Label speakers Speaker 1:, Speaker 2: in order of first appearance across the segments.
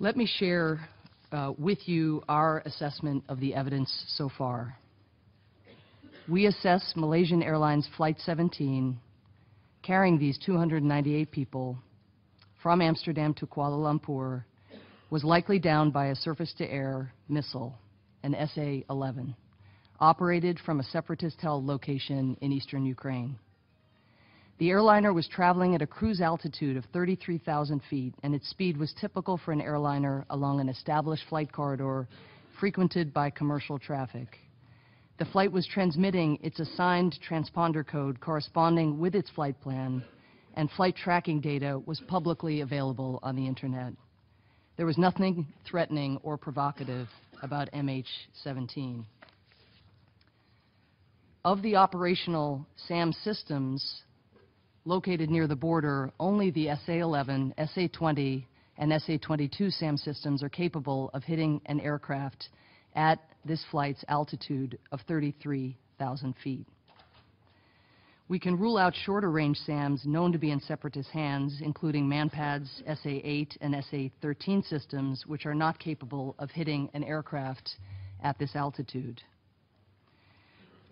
Speaker 1: Let me share uh, with you our assessment of the evidence so far. We assess Malaysian Airlines Flight 17 carrying these 298 people from Amsterdam to Kuala Lumpur was likely downed by a surface-to-air missile, an SA-11, operated from a separatist-held location in eastern Ukraine. The airliner was traveling at a cruise altitude of 33,000 feet, and its speed was typical for an airliner along an established flight corridor frequented by commercial traffic. The flight was transmitting its assigned transponder code corresponding with its flight plan, and flight tracking data was publicly available on the internet. There was nothing threatening or provocative about MH17. Of the operational SAM systems located near the border, only the SA-11, SA-20, and SA-22 SAM systems are capable of hitting an aircraft at this flight's altitude of 33,000 feet. We can rule out shorter range SAMs known to be in separatist hands, including MANPADS SA-8 and SA-13 systems, which are not capable of hitting an aircraft at this altitude.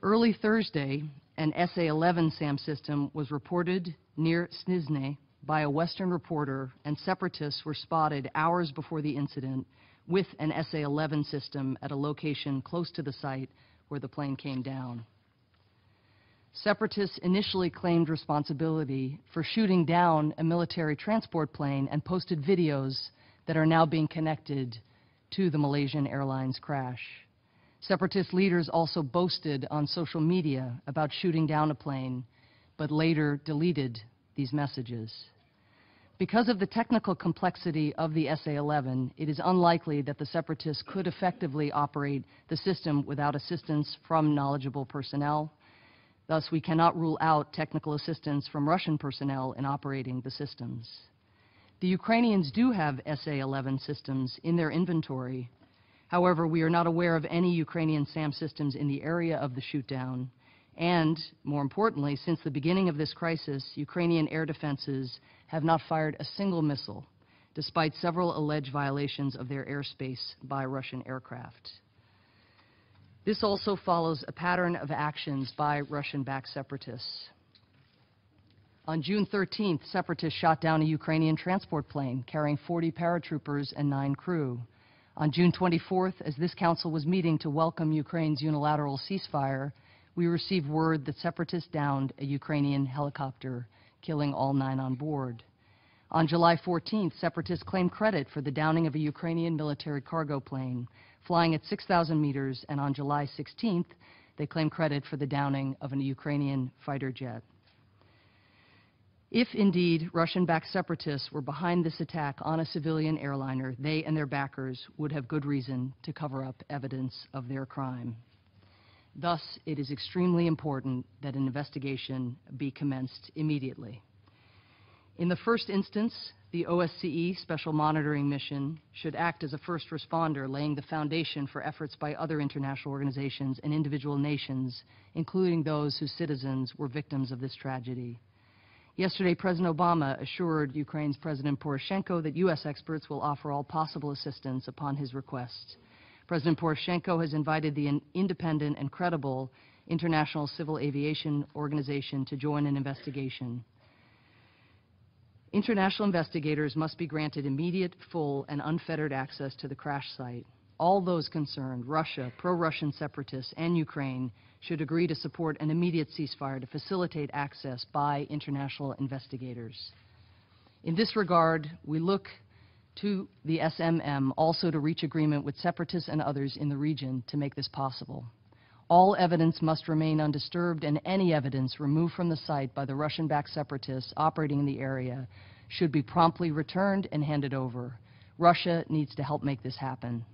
Speaker 1: Early Thursday, an SA-11 SAM system was reported near Snizhne by a Western reporter, and separatists were spotted hours before the incident with an SA-11 system at a location close to the site where the plane came down. Separatists initially claimed responsibility for shooting down a military transport plane and posted videos that are now being connected to the Malaysian Airlines crash. Separatist leaders also boasted on social media about shooting down a plane, but later deleted these messages. Because of the technical complexity of the SA-11, it is unlikely that the separatists could effectively operate the system without assistance from knowledgeable personnel. Thus, we cannot rule out technical assistance from Russian personnel in operating the systems. The Ukrainians do have SA-11 systems in their inventory. However, we are not aware of any Ukrainian SAM systems in the area of the shootdown. And, more importantly, since the beginning of this crisis, Ukrainian air defenses have not fired a single missile, despite several alleged violations of their airspace by Russian aircraft. This also follows a pattern of actions by Russian-backed separatists. On June 13th, separatists shot down a Ukrainian transport plane carrying 40 paratroopers and nine crew. On June 24th, as this council was meeting to welcome Ukraine's unilateral ceasefire, we received word that separatists downed a Ukrainian helicopter killing all nine on board. On July 14th, separatists claimed credit for the downing of a Ukrainian military cargo plane flying at 6,000 meters, and on July 16th, they claimed credit for the downing of a Ukrainian fighter jet. If indeed Russian-backed separatists were behind this attack on a civilian airliner, they and their backers would have good reason to cover up evidence of their crime. Thus, it is extremely important that an investigation be commenced immediately. In the first instance, the OSCE Special Monitoring Mission should act as a first responder, laying the foundation for efforts by other international organizations and individual nations, including those whose citizens were victims of this tragedy. Yesterday, President Obama assured Ukraine's President Poroshenko that U.S. experts will offer all possible assistance upon his request. President Poroshenko has invited the independent and credible International Civil Aviation Organization to join an investigation. International investigators must be granted immediate, full, and unfettered access to the crash site. All those concerned, Russia, pro-Russian separatists, and Ukraine, should agree to support an immediate ceasefire to facilitate access by international investigators. In this regard, we look to the SMM also to reach agreement with separatists and others in the region to make this possible. All evidence must remain undisturbed, and any evidence removed from the site by the Russian-backed separatists operating in the area should be promptly returned and handed over. Russia needs to help make this happen.